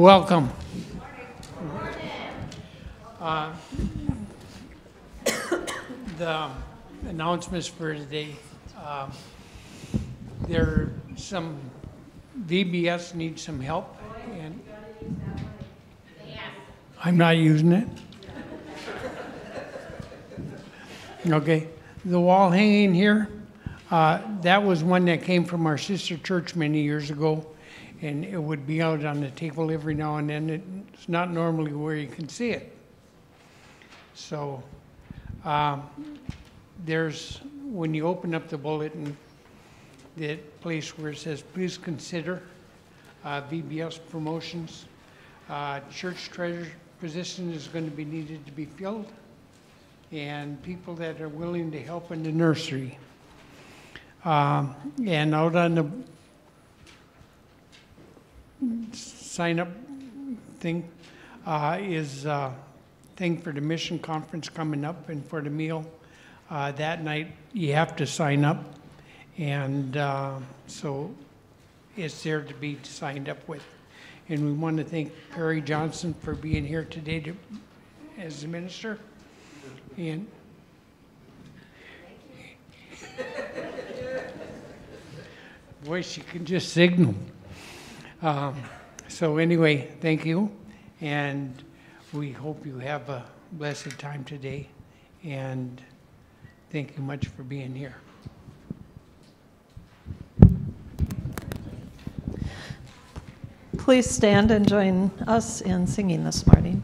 Welcome. Uh, The announcements for today, um, there, some, VBS needs some help, and I'm not using it. Okay, the wall hanging here, uh, that was one that came from our sister church many years ago, and it would be out on the table every now and then. It's not normally where you can see it. So, um, there's, when you open up the bulletin, the place where it says, please consider uh, VBS promotions. Uh, Church treasurer position is going to be needed to be filled, and people that are willing to help in the nursery. Um, And out on the sign-up thing uh, is uh thing for the mission conference coming up and for the meal. Uh, That night, you have to sign up, and uh, so it's there to be signed up with. And we want to thank Perry Johnson for being here today to- as the minister. And boy, she can just signal. Um, So anyway, thank you, and we hope you have a blessed time today, and thank you much for being here. Please stand and join us in singing this morning.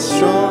Strong,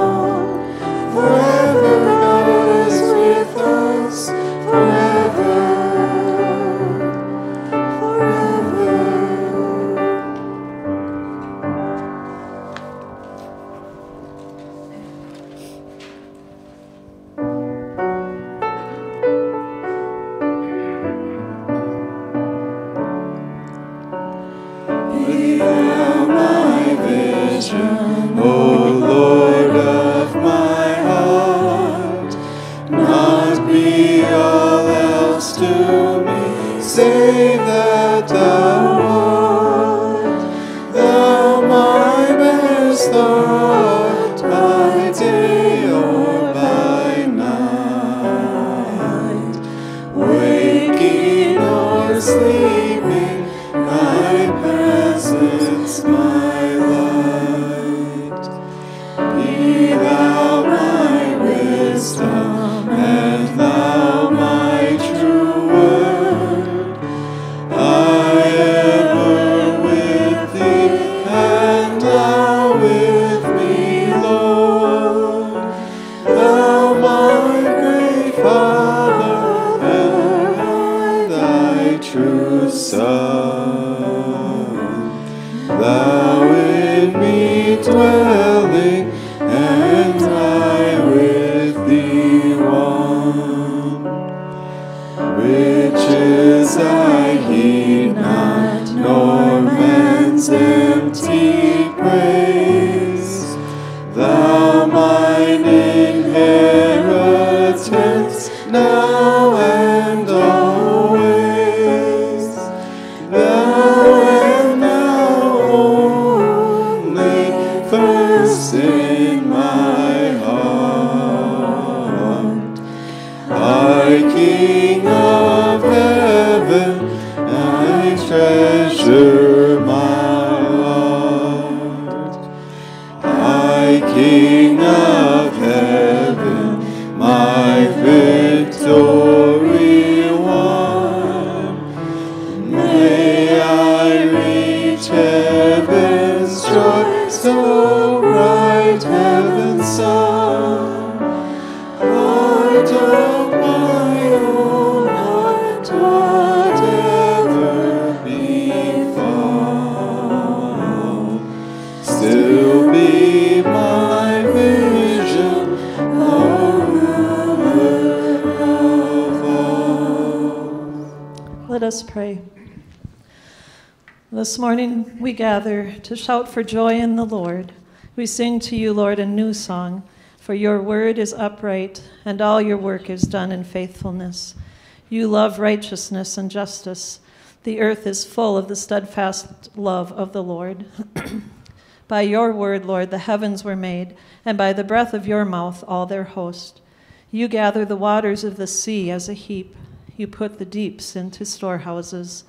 This morning we gather to shout for joy in the Lord. We sing to you, Lord, a new song, for your word is upright, and all your work is done in faithfulness. You love righteousness and justice. The earth is full of the steadfast love of the Lord. by your word, Lord, the heavens were made, and by the breath of your mouth all their host. You gather the waters of the sea as a heap. You put the deeps into storehouses.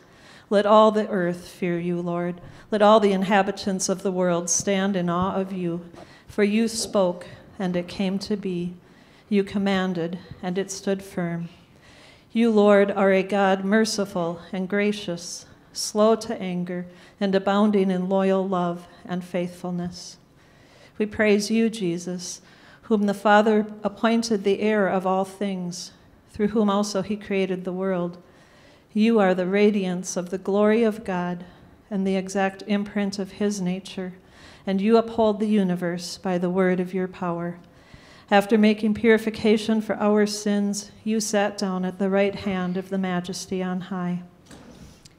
Let all the earth fear you, Lord. Let all the inhabitants of the world stand in awe of you. For you spoke, and it came to be. You commanded, and it stood firm. You, Lord, are a God merciful and gracious, slow to anger, and abounding in loyal love and faithfulness. We praise you, Jesus, whom the Father appointed the heir of all things, through whom also he created the world. You are the radiance of the glory of God and the exact imprint of his nature, and you uphold the universe by the word of your power. After making purification for our sins, you sat down at the right hand of the majesty on high.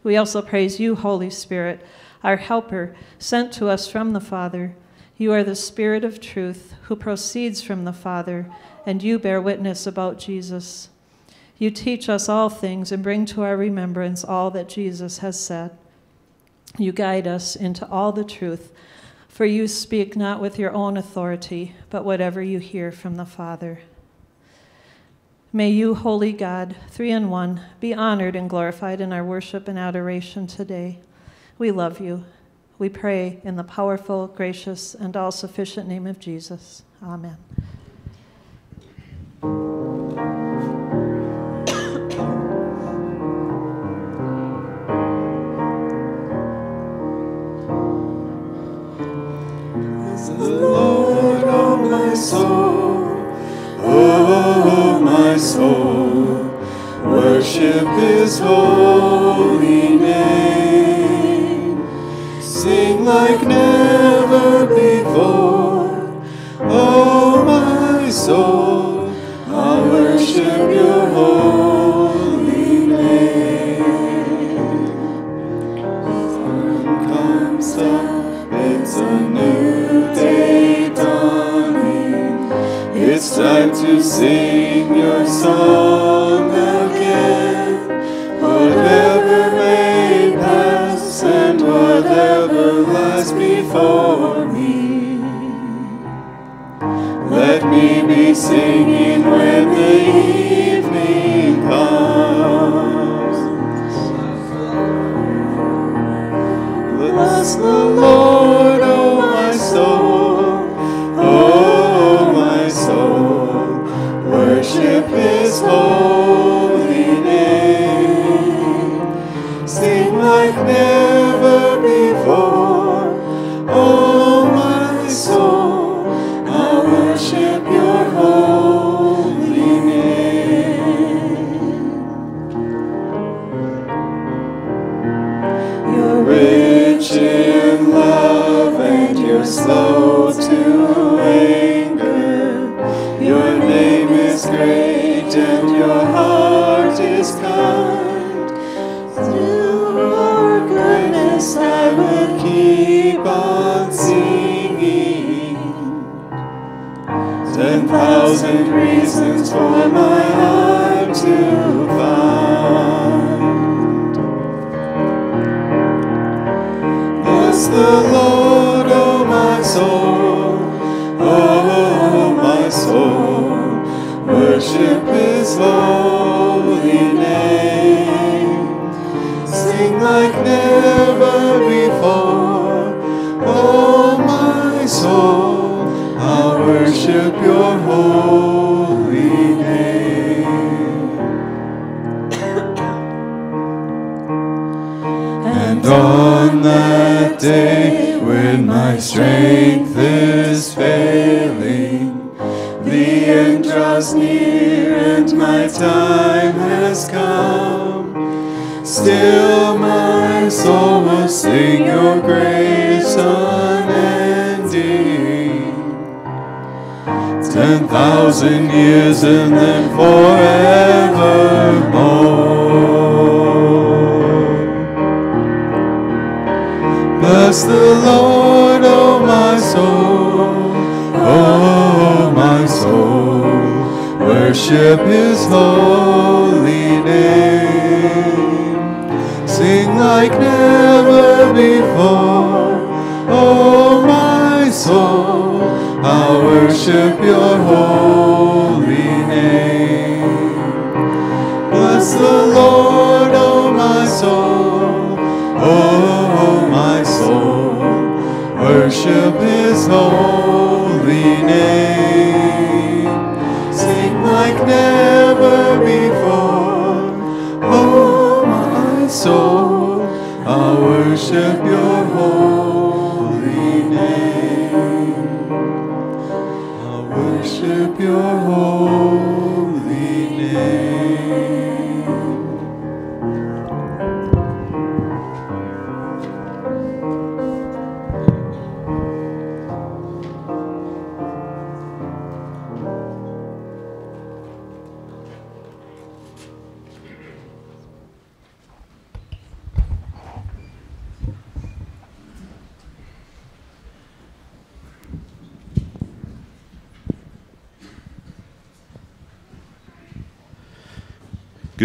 We also praise you, Holy Spirit, our helper, sent to us from the Father. You are the Spirit of truth who proceeds from the Father, and you bear witness about Jesus. You teach us all things and bring to our remembrance all that Jesus has said. You guide us into all the truth, for you speak not with your own authority, but whatever you hear from the Father. May you, Holy God, three in one, be honored and glorified in our worship and adoration today. We love you. We pray in the powerful, gracious, and all sufficient name of Jesus. Amen. Holy name. Sing like like never before, oh my soul, I'll worship Your holy name. And on that day when my strength is failing, the end draws near and my time has come. Still soul will sing your grace unending. Ten thousand years and then forevermore. Bless the Lord, oh my soul, oh my soul, worship His holy name. Sing like never before, oh my soul, I'll worship Your holy name. Bless the Lord, oh my soul, oh my soul, worship His holy name. Sing like never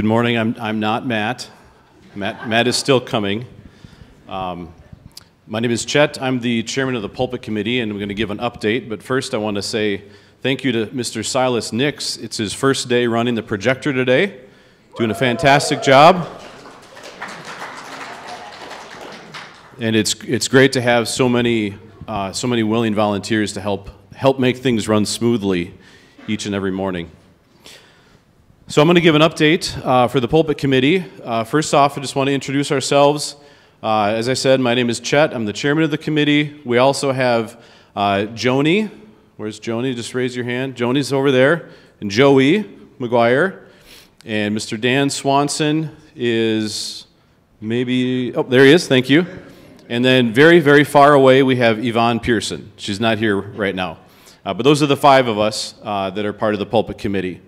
Good morning. I'm, I'm not Matt. Matt. Matt is still coming. Um, my name is Chet. I'm the chairman of the pulpit committee, and I'm going to give an update. But first, I want to say thank you to Mr. Silas Nix. It's his first day running the projector today, doing a fantastic job. And it's, it's great to have so many, uh, so many willing volunteers to help, help make things run smoothly each and every morning. So I'm going to give an update uh, for the pulpit committee. Uh, first off, I just want to introduce ourselves. Uh, as I said, my name is Chet. I'm the chairman of the committee. We also have uh, Joni. Where's Joni? Just raise your hand. Joni's over there. And Joey McGuire. And Mr. Dan Swanson is maybe, oh, there he is. Thank you. And then very, very far away, we have Yvonne Pearson. She's not here right now. Uh, but those are the five of us uh, that are part of the pulpit committee.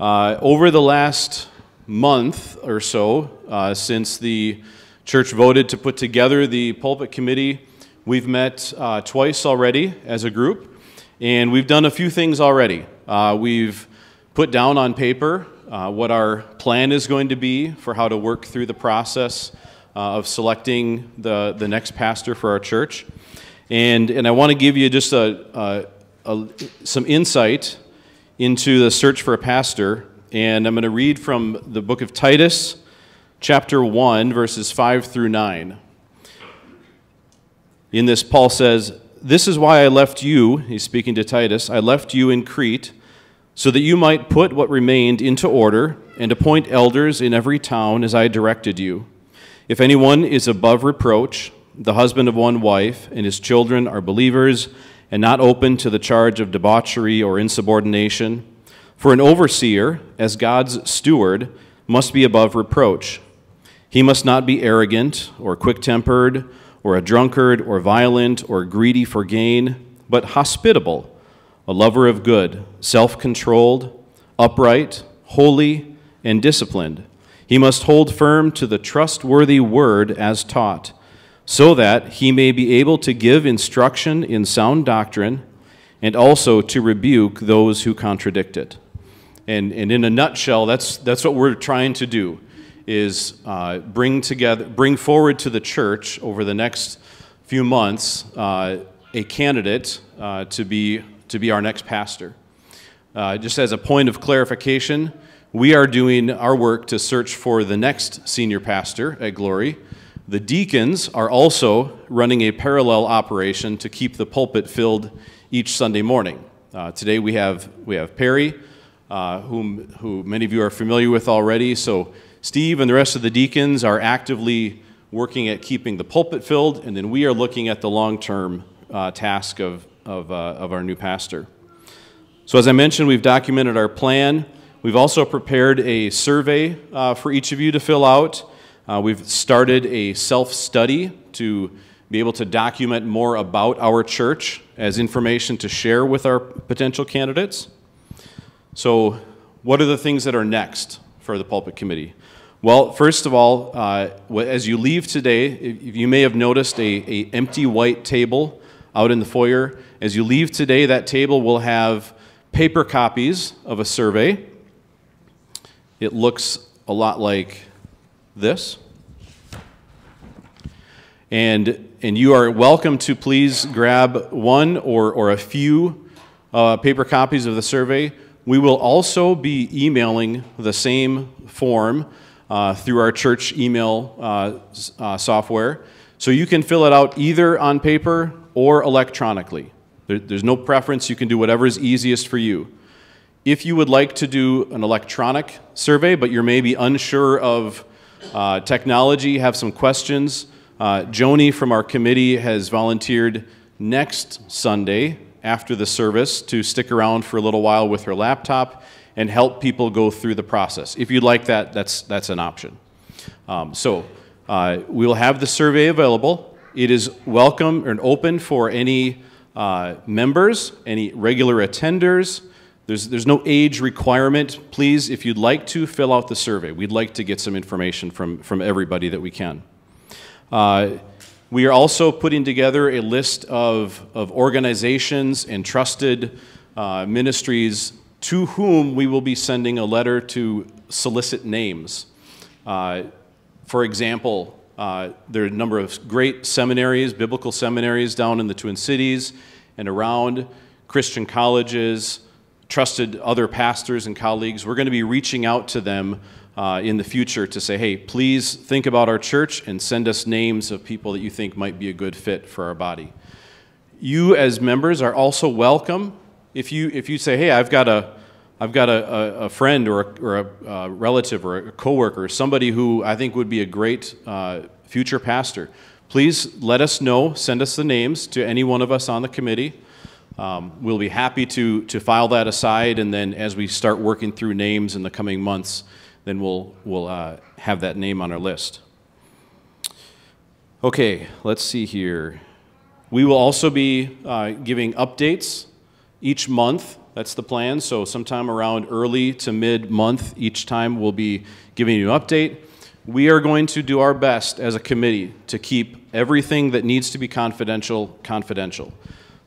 Uh, over the last month or so, uh, since the church voted to put together the pulpit committee, we've met uh, twice already as a group, and we've done a few things already. Uh, we've put down on paper uh, what our plan is going to be for how to work through the process uh, of selecting the, the next pastor for our church. And, and I want to give you just a, a, a some insight into the search for a pastor, and I'm going to read from the book of Titus, chapter 1, verses 5 through 9. In this, Paul says, This is why I left you, he's speaking to Titus, I left you in Crete, so that you might put what remained into order and appoint elders in every town as I directed you. If anyone is above reproach, the husband of one wife, and his children are believers, and not open to the charge of debauchery or insubordination, for an overseer, as God's steward, must be above reproach. He must not be arrogant or quick tempered or a drunkard or violent or greedy for gain, but hospitable, a lover of good, self controlled, upright, holy, and disciplined. He must hold firm to the trustworthy word as taught, so that he may be able to give instruction in sound doctrine and also to rebuke those who contradict it. And, and in a nutshell, that's, that's what we're trying to do is uh, bring together, bring forward to the church over the next few months uh, a candidate uh, to be to be our next pastor. Uh, just as a point of clarification, we are doing our work to search for the next senior pastor at Glory. The deacons are also running a parallel operation to keep the pulpit filled each Sunday morning. Uh, today we have we have Perry, uh, whom who many of you are familiar with already. So Steve and the rest of the deacons are actively working at keeping the pulpit filled, and then we are looking at the long-term uh, task of, of, uh, of our new pastor. So as I mentioned, we've documented our plan. We've also prepared a survey uh, for each of you to fill out. Uh, we've started a self-study to be able to document more about our church as information to share with our potential candidates. So what are the things that are next for the pulpit committee? Well, first of all, uh, as you leave today, you may have noticed a, a, empty white table out in the foyer. As you leave today, that table will have paper copies of a survey. It looks a lot like this. And, and you are welcome to please grab one or, or a few uh, paper copies of the survey. We will also be emailing the same form uh, through our church email uh, uh, software. So you can fill it out either on paper or electronically. There, there's no preference. You can do whatever is easiest for you. If you would like to do an electronic survey, but you're maybe unsure of uh, technology, have some questions, uh, Joni from our committee has volunteered next Sunday after the service to stick around for a little while with her laptop and help people go through the process. If you'd like that, that's, that's an option. Um, so uh, we will have the survey available. It is welcome and open for any uh, members, any regular attenders. There's, there's no age requirement. Please, if you'd like to, fill out the survey. We'd like to get some information from, from everybody that we can. Uh, we are also putting together a list of, of organizations and trusted uh, ministries to whom we will be sending a letter to solicit names. Uh, for example, uh, there are a number of great seminaries, biblical seminaries down in the Twin Cities and around, Christian colleges, trusted other pastors and colleagues. We're going to be reaching out to them uh, in the future to say, hey, please think about our church and send us names of people that you think might be a good fit for our body. You, as members, are also welcome if you, if you say, hey, I've got a, I've got a, a, a friend or, a, or a, relative or a coworker, somebody who I think would be a great uh, future pastor, please let us know. Send us the names to any one of us on the committee. Um, we'll be happy to, to file that aside, and then as we start working through names in the coming months, then we'll, we'll uh, have that name on our list. Okay, let's see here. We will also be uh, giving updates each month. That's the plan. So, sometime around early to mid month, each time we'll be giving you an update. We are going to do our best as a committee to keep everything that needs to be confidential confidential.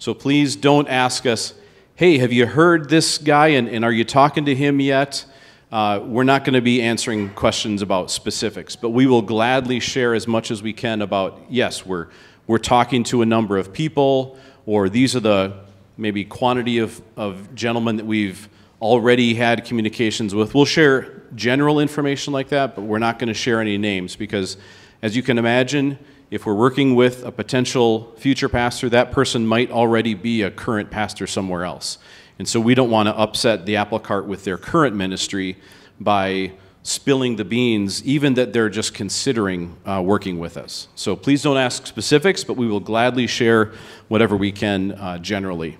So, please don't ask us, hey, have you heard this guy and, and are you talking to him yet? Uh, we're not going to be answering questions about specifics, but we will gladly share as much as we can about yes, we're, we're talking to a number of people, or these are the maybe quantity of, of gentlemen that we've already had communications with. We'll share general information like that, but we're not going to share any names because, as you can imagine, if we're working with a potential future pastor, that person might already be a current pastor somewhere else. And so we don't want to upset the apple cart with their current ministry by spilling the beans, even that they're just considering uh, working with us. So please don't ask specifics, but we will gladly share whatever we can uh, generally.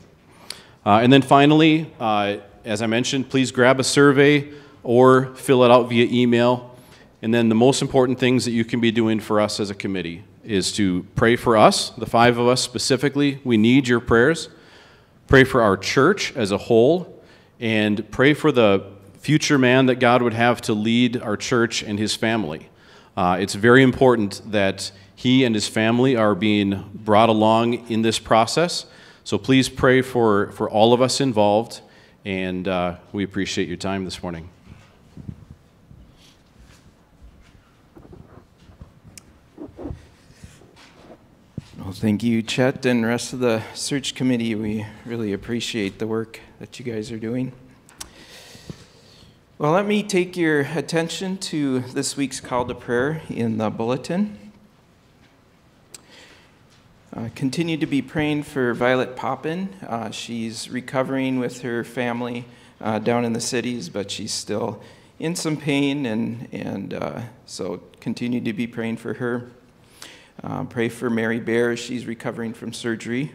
Uh, and then finally, uh, as I mentioned, please grab a survey or fill it out via email. And then the most important things that you can be doing for us as a committee is to pray for us, the five of us specifically. We need your prayers. Pray for our church as a whole, and pray for the future man that God would have to lead our church and his family. Uh, it's very important that he and his family are being brought along in this process. So please pray for, for all of us involved, and uh, we appreciate your time this morning. Well, thank you, Chet, and rest of the search committee. We really appreciate the work that you guys are doing. Well, let me take your attention to this week's call to prayer in the bulletin. Uh, continue to be praying for Violet Poppin. Uh, she's recovering with her family uh, down in the cities, but she's still in some pain, and, and uh, so continue to be praying for her. Uh, pray for Mary Bear. as She's recovering from surgery.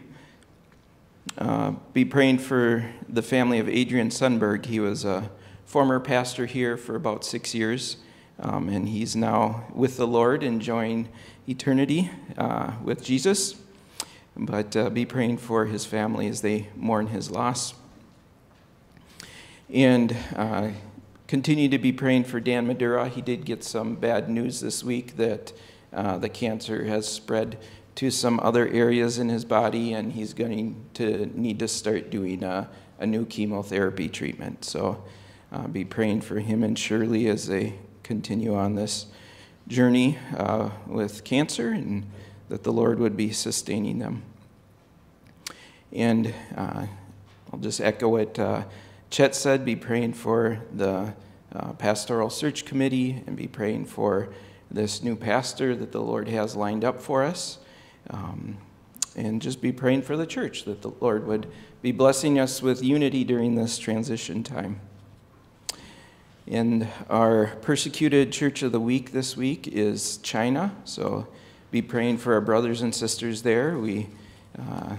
Uh, be praying for the family of Adrian Sunberg. He was a former pastor here for about six years, um, and he's now with the Lord enjoying eternity uh, with Jesus. But uh, be praying for his family as they mourn his loss. And uh, continue to be praying for Dan Madura. He did get some bad news this week that uh, the cancer has spread to some other areas in his body, and he's going to need to start doing a, a new chemotherapy treatment. So uh, be praying for him and Shirley as they continue on this journey uh, with cancer and that the Lord would be sustaining them. And uh, I'll just echo what uh, Chet said be praying for the uh, pastoral search committee and be praying for this new pastor that the Lord has lined up for us. Um, and just be praying for the church that the Lord would be blessing us with unity during this transition time. And our persecuted church of the week this week is China. So be praying for our brothers and sisters there. We, uh,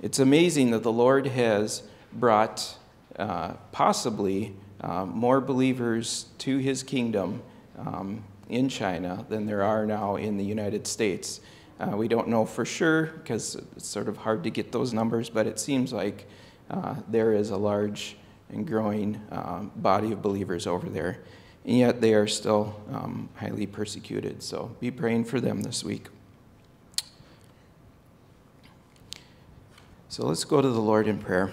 it's amazing that the Lord has brought uh, possibly uh, more believers to his kingdom um, in China than there are now in the United States. Uh, we don't know for sure because it's sort of hard to get those numbers, but it seems like uh, there is a large and growing um, body of believers over there. And yet they are still um, highly persecuted. So be praying for them this week. So let's go to the Lord in prayer.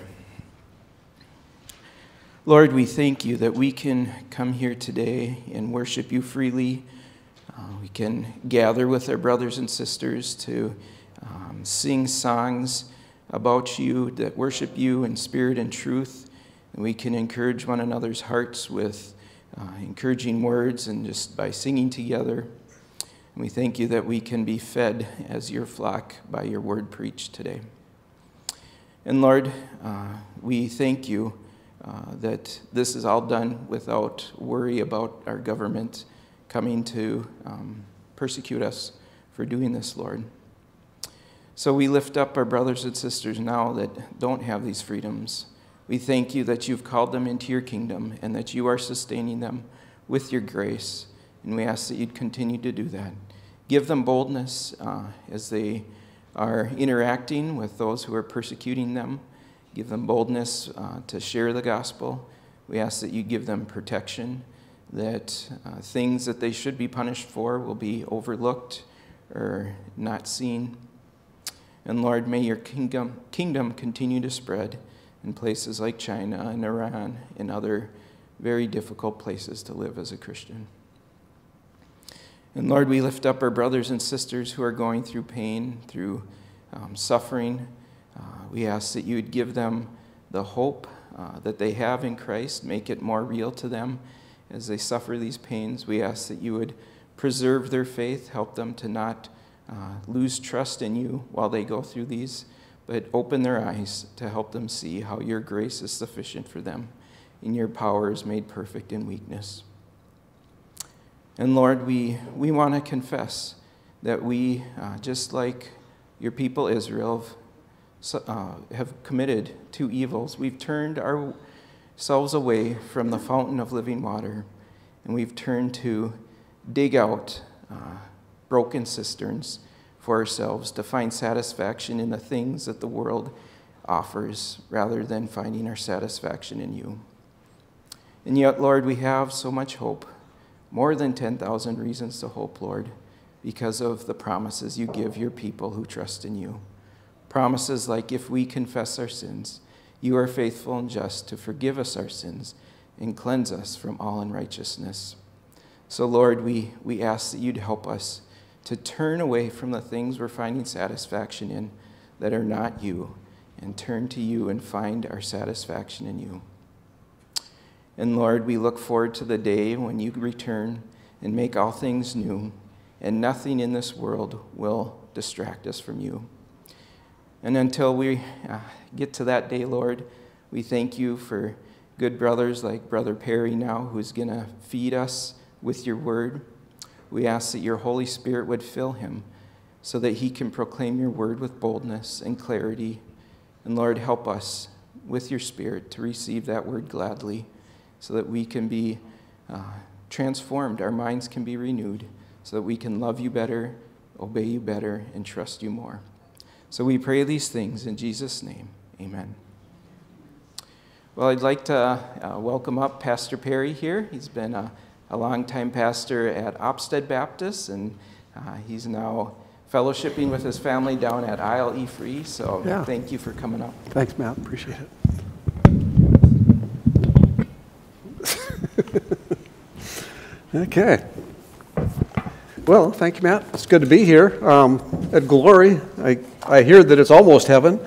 Lord, we thank you that we can come here today and worship you freely. Uh, we can gather with our brothers and sisters to um, sing songs about you that worship you in spirit and truth. And we can encourage one another's hearts with uh, encouraging words and just by singing together. And we thank you that we can be fed as your flock by your word preached today. And Lord, uh, we thank you uh, that this is all done without worry about our government coming to um, persecute us for doing this, Lord. So we lift up our brothers and sisters now that don't have these freedoms. We thank you that you've called them into your kingdom and that you are sustaining them with your grace. And we ask that you'd continue to do that. Give them boldness uh, as they are interacting with those who are persecuting them. Give them boldness uh, to share the gospel. We ask that you give them protection, that uh, things that they should be punished for will be overlooked or not seen. And Lord, may your kingdom, kingdom continue to spread in places like China and Iran and other very difficult places to live as a Christian. And Lord, we lift up our brothers and sisters who are going through pain, through um, suffering. We ask that you would give them the hope uh, that they have in Christ, make it more real to them as they suffer these pains. We ask that you would preserve their faith, help them to not uh, lose trust in you while they go through these, but open their eyes to help them see how your grace is sufficient for them and your power is made perfect in weakness. And Lord, we, we want to confess that we, uh, just like your people Israel, uh, have committed two evils. We've turned ourselves away from the fountain of living water, and we've turned to dig out uh, broken cisterns for ourselves to find satisfaction in the things that the world offers rather than finding our satisfaction in you. And yet, Lord, we have so much hope, more than 10,000 reasons to hope, Lord, because of the promises you give your people who trust in you. Promises like if we confess our sins, you are faithful and just to forgive us our sins and cleanse us from all unrighteousness. So, Lord, we, we ask that you'd help us to turn away from the things we're finding satisfaction in that are not you and turn to you and find our satisfaction in you. And Lord, we look forward to the day when you return and make all things new, and nothing in this world will distract us from you. And until we uh, get to that day, Lord, we thank you for good brothers like Brother Perry now, who's going to feed us with your word. We ask that your Holy Spirit would fill him so that he can proclaim your word with boldness and clarity. And Lord, help us with your Spirit to receive that word gladly so that we can be uh, transformed, our minds can be renewed, so that we can love you better, obey you better, and trust you more. So we pray these things in Jesus' name. Amen. Well, I'd like to uh, welcome up Pastor Perry here. He's been a a longtime pastor at Opstead Baptist, and uh, he's now fellowshipping with his family down at Isle E Free. So Yeah. thank you for coming up. Thanks, Matt. Appreciate it. okay. Well, thank you, Matt. It's good to be here um, at Glory. I, I hear that it's almost heaven.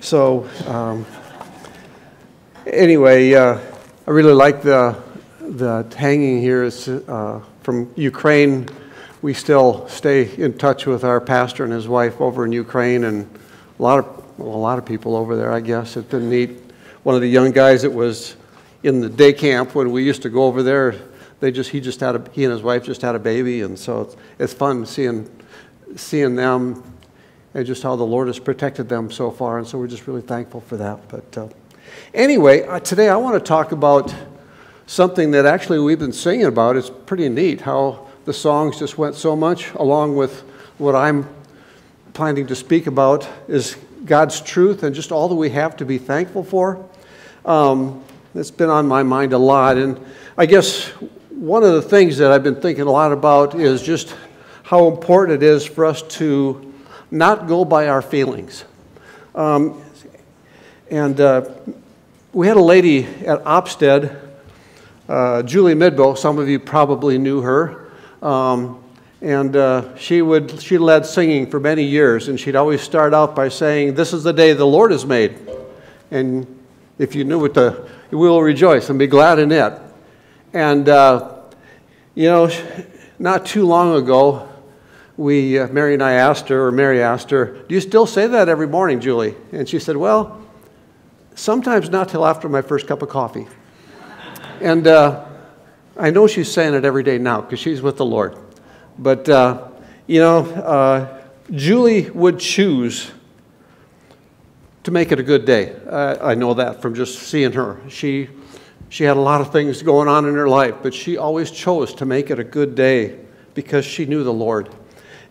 So, um, anyway, uh, I really like the the hanging here is uh, from Ukraine. We still stay in touch with our pastor and his wife over in Ukraine, and a lot of well, a lot of people over there. I guess it's been neat. One of the young guys that was in the day camp when we used to go over there, they just he just had a he and his wife just had a baby, and so it's, it's fun seeing seeing them and just how the Lord has protected them so far, and so we're just really thankful for that. But uh, anyway, uh, today I want to talk about something that actually we've been singing about. It's pretty neat how the songs just went so much along with what I'm planning to speak about is God's truth and just all that we have to be thankful for. Um, it's been on my mind a lot. And I guess one of the things that I've been thinking a lot about is just how important it is for us to not go by our feelings. Um, and uh, we had a lady at Opstead uh, Julie Midbow, some of you probably knew her. Um, and uh, she would she led singing for many years, and she'd always start out by saying, "This is the day the Lord has made," and if you knew what the, we will rejoice and be glad in it. And uh, you know, not too long ago, we uh, Mary and I asked her, or Mary asked her, "Do you still say that every morning, Julie?" And she said, "Well, sometimes not till after my first cup of coffee." And uh, I know she's saying it every day now because she's with the Lord. But, uh, you know, uh, Julie would choose to make it a good day. I know that from just seeing her. She, she had a lot of things going on in her life, but she always chose to make it a good day because she knew the Lord.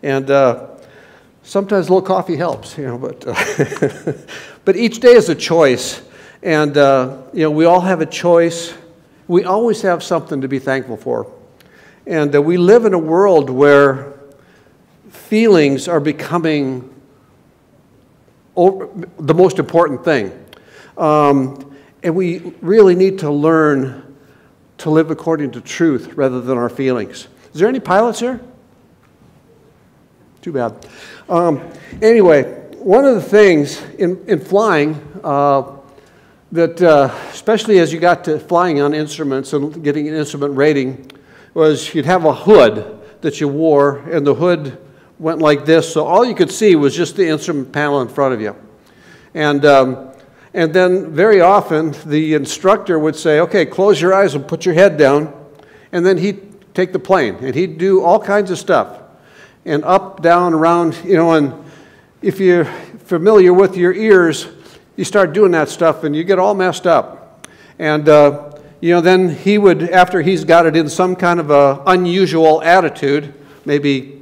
And uh, sometimes a little coffee helps, you know, but, uh, but each day is a choice. And, uh, you know, we all have a choice we always have something to be thankful for. And uh, we live in a world where feelings are becoming over, the most important thing. Um, and we really need to learn to live according to truth rather than our feelings. Is there any pilots here? Too bad. Um, anyway, one of the things in, in flying, uh, that, uh, especially as you got to flying on instruments and getting an instrument rating, was you'd have a hood that you wore, and the hood went like this, so all you could see was just the instrument panel in front of you. And, um, and then very often the instructor would say, okay, close your eyes and put your head down. And then he'd take the plane and he'd do all kinds of stuff. And up, down, around, you know, and if you're familiar with your ears, you start doing that stuff and you get all messed up. And, uh, you know, then he would, after he's got it in some kind of a unusual attitude, maybe,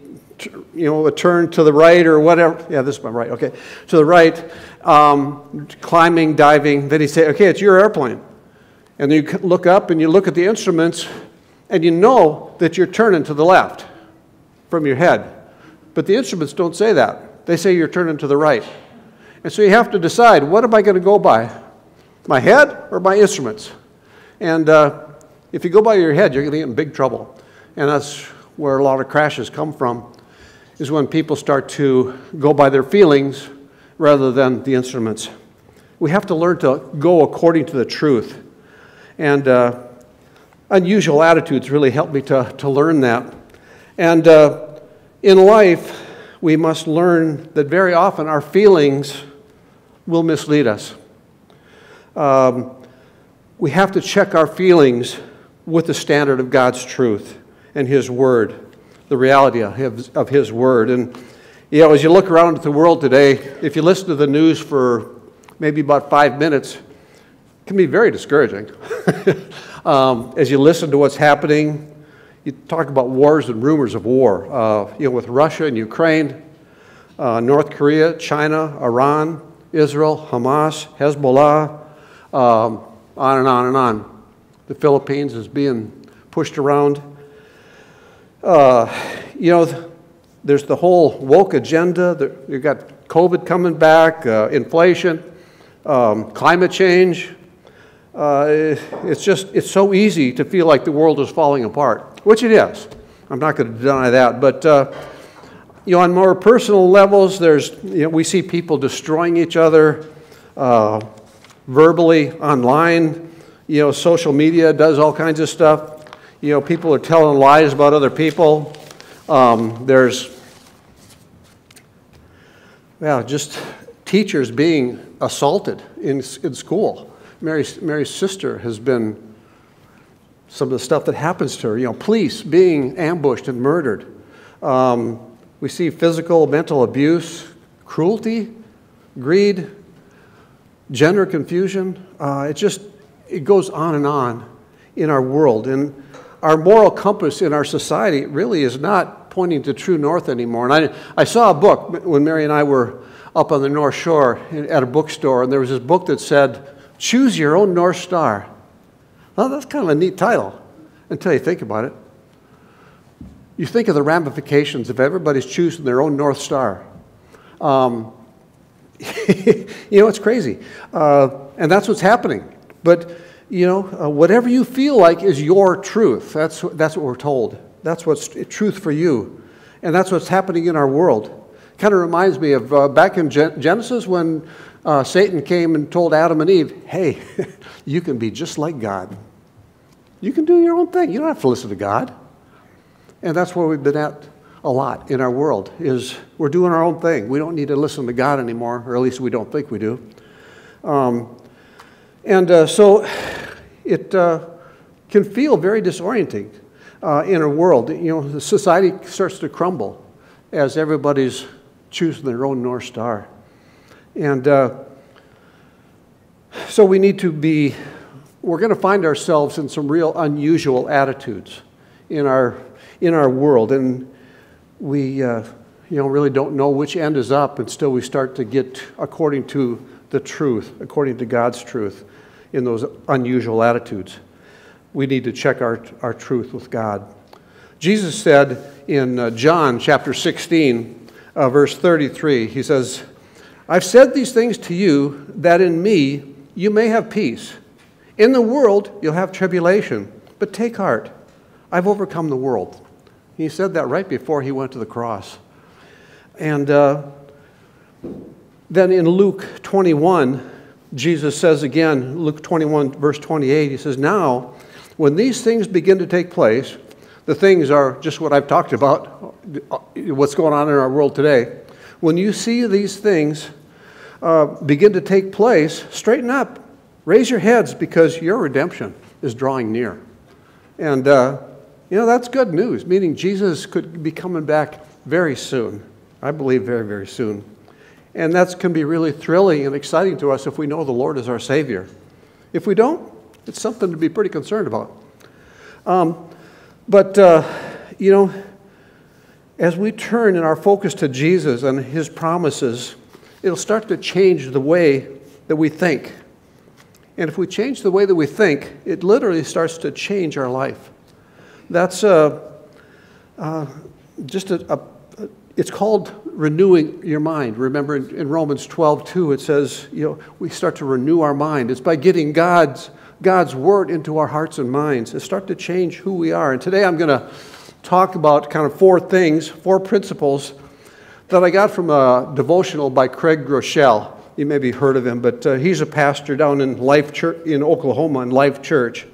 you know, a turn to the right or whatever. Yeah, this is my right, okay. To the right, um, climbing, diving. Then he'd say, okay, it's your airplane. And you look up and you look at the instruments and you know that you're turning to the left from your head. But the instruments don't say that. They say you're turning to the right. And so you have to decide what am I going to go by? My head or my instruments? And uh, if you go by your head, you're going to get in big trouble. And that's where a lot of crashes come from, is when people start to go by their feelings rather than the instruments. We have to learn to go according to the truth. And uh, unusual attitudes really help me to, to learn that. And uh, in life, we must learn that very often our feelings will mislead us. Um, we have to check our feelings with the standard of God's truth and His Word, the reality of His, of his Word. And, you know, as you look around at the world today, if you listen to the news for maybe about five minutes, it can be very discouraging. um, as you listen to what's happening, you talk about wars and rumors of war, uh, you know, with Russia and Ukraine, uh, North Korea, China, Iran, Israel, Hamas, Hezbollah, um, on and on and on. The Philippines is being pushed around. Uh, you know, there's the whole woke agenda. You've got COVID coming back, uh, inflation, um, climate change. Uh, it's just, it's so easy to feel like the world is falling apart, which it is. I'm not going to deny that. But uh, you know, on more personal levels, there's, you know, we see people destroying each other uh, verbally, online. You know, social media does all kinds of stuff. You know, people are telling lies about other people. Um, there's, yeah, just teachers being assaulted in, in school. Mary's, Mary's sister has been some of the stuff that happens to her. You know, police being ambushed and murdered. Um, we see physical, mental abuse, cruelty, greed, gender confusion. Uh, it just it goes on and on in our world. And our moral compass in our society really is not pointing to true north anymore. And I, I saw a book when Mary and I were up on the North Shore at a bookstore, and there was this book that said, Choose Your Own North Star. Well, that's kind of a neat title until you think about it you think of the ramifications if everybody's choosing their own North Star. Um, you know, it's crazy. Uh, and that's what's happening. But, you know, uh, whatever you feel like is your truth. That's, that's what we're told. That's what's truth for you. And that's what's happening in our world. Kind of reminds me of uh, back in Genesis when uh, Satan came and told Adam and Eve, hey, you can be just like God. You can do your own thing. You don't have to listen to God. And that's where we've been at a lot in our world is we're doing our own thing. We don't need to listen to God anymore, or at least we don't think we do. Um, and uh, so it uh, can feel very disorienting uh, in a world. You know, the society starts to crumble as everybody's choosing their own North Star. And uh, so we need to be, we're going to find ourselves in some real unusual attitudes in our in our world. And we uh, you know, really don't know which end is up until we start to get according to the truth, according to God's truth in those unusual attitudes. We need to check our, our truth with God. Jesus said in uh, John chapter 16, uh, verse 33, he says, I've said these things to you that in me you may have peace. In the world you'll have tribulation, but take heart. I've overcome the world. He said that right before he went to the cross. And uh, then in Luke 21, Jesus says again, Luke 21, verse 28, he says, Now, when these things begin to take place, the things are just what I've talked about uh, what's going on in our world today. When you see these things uh, begin to take place, straighten up, raise your heads because your redemption is drawing near. And, uh, you know, that's good news, meaning Jesus could be coming back very soon. I believe very, very soon. And that can be really thrilling and exciting to us if we know the Lord is our Savior. If we don't, it's something to be pretty concerned about. Um, but, uh, you know, as we turn in our focus to Jesus and His promises, it'll start to change the way that we think. And if we change the way that we think, it literally starts to change our life. That's uh, uh, just a, a, it's called renewing your mind. Remember in, in Romans 12, 2, it says, you know, we start to renew our mind. It's by getting God's, God's word into our hearts and minds. and start to change who we are. And today I'm going to talk about kind of four things, four principles that I got from a devotional by Craig Groeschel. You maybe heard of him, but uh, he's a pastor down in Life Church in Oklahoma in Life Church.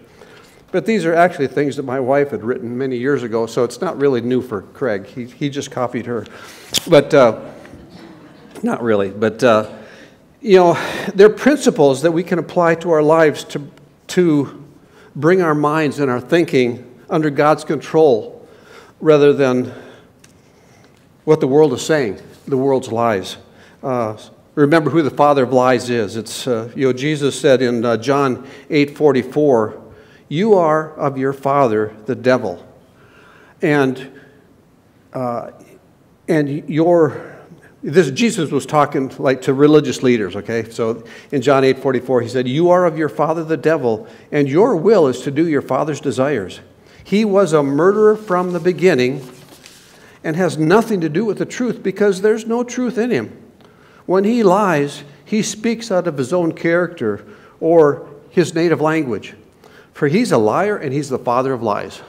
But these are actually things that my wife had written many years ago, so it's not really new for Craig. He, he just copied her. But uh, not really. But, uh, you know, they're principles that we can apply to our lives to, to bring our minds and our thinking under God's control rather than what the world is saying, the world's lies. Uh, remember who the father of lies is. It's, uh, you know, Jesus said in uh, John 8 44, you are of your father, the devil. And, uh, and your, this, Jesus was talking like to religious leaders, okay? So in John 8 44, he said, You are of your father, the devil, and your will is to do your father's desires. He was a murderer from the beginning and has nothing to do with the truth because there's no truth in him. When he lies, he speaks out of his own character or his native language. For he's a liar and he's the father of lies.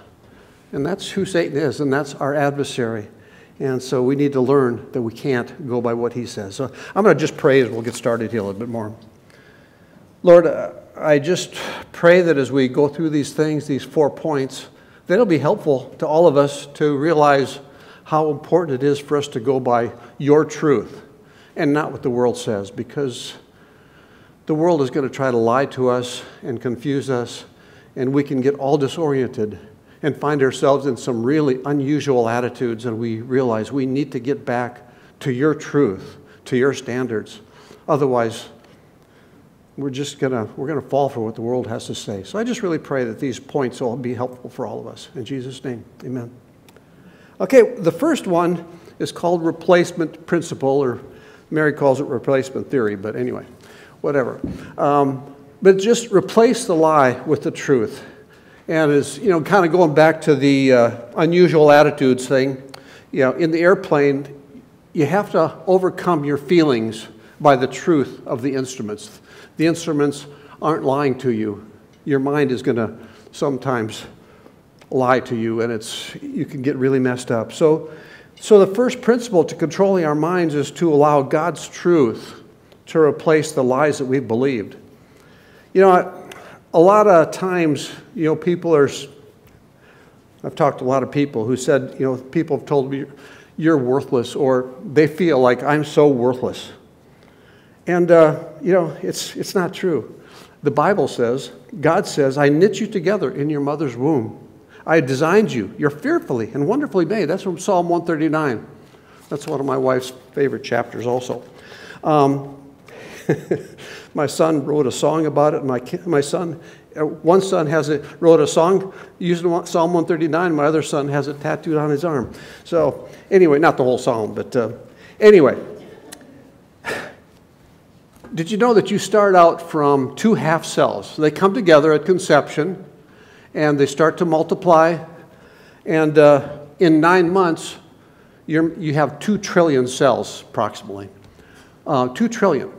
And that's who Satan is, and that's our adversary. And so we need to learn that we can't go by what he says. So I'm going to just pray as we'll get started here a little bit more. Lord, I just pray that as we go through these things, these four points, that it'll be helpful to all of us to realize how important it is for us to go by your truth and not what the world says, because the world is going to try to lie to us and confuse us and we can get all disoriented and find ourselves in some really unusual attitudes, and we realize we need to get back to your truth, to your standards. Otherwise, we're just gonna we're gonna fall for what the world has to say. So I just really pray that these points will be helpful for all of us. In Jesus' name, Amen. Okay, the first one is called replacement principle, or Mary calls it replacement theory, but anyway, whatever. Um, but just replace the lie with the truth. And is, you know, kind of going back to the uh, unusual attitudes thing, you know, in the airplane, you have to overcome your feelings by the truth of the instruments. The instruments aren't lying to you. Your mind is going to sometimes lie to you, and it's, you can get really messed up. So, so the first principle to controlling our minds is to allow God's truth to replace the lies that we've believed. You know, a lot of times, you know, people are, I've talked to a lot of people who said, you know, people have told me, you're worthless, or they feel like I'm so worthless. And, uh, you know, it's, it's not true. The Bible says, God says, I knit you together in your mother's womb. I designed you. You're fearfully and wonderfully made. That's from Psalm 139. That's one of my wife's favorite chapters, also. Um, my son wrote a song about it. My, my son, uh, one son has a, wrote a song using Psalm 139. My other son has it tattooed on his arm. So, anyway, not the whole psalm, but uh, anyway. Did you know that you start out from two half cells? They come together at conception and they start to multiply. And uh, in nine months, you you have two trillion cells approximately. Uh, two trillion.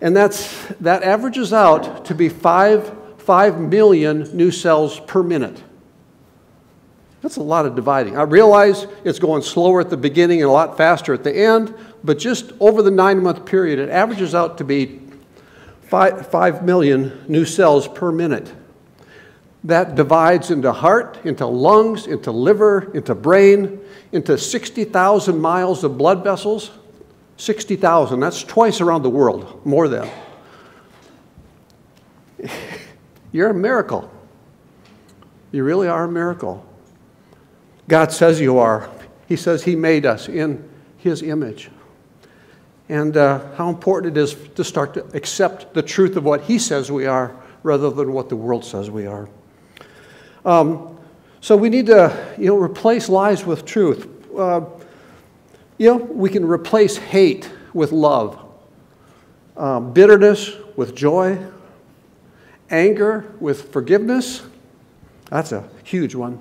And that's, that averages out to be five, 5 million new cells per minute. That's a lot of dividing. I realize it's going slower at the beginning and a lot faster at the end, but just over the nine month period, it averages out to be 5, 5 million new cells per minute. That divides into heart, into lungs, into liver, into brain, into 60,000 miles of blood vessels. 60,000, that's twice around the world, more than. You're a miracle. You really are a miracle. God says you are. He says He made us in His image. And uh, how important it is to start to accept the truth of what He says we are rather than what the world says we are. Um, so we need to you know, replace lies with truth. Uh, you know, we can replace hate with love, um, bitterness with joy, anger with forgiveness. That's a huge one.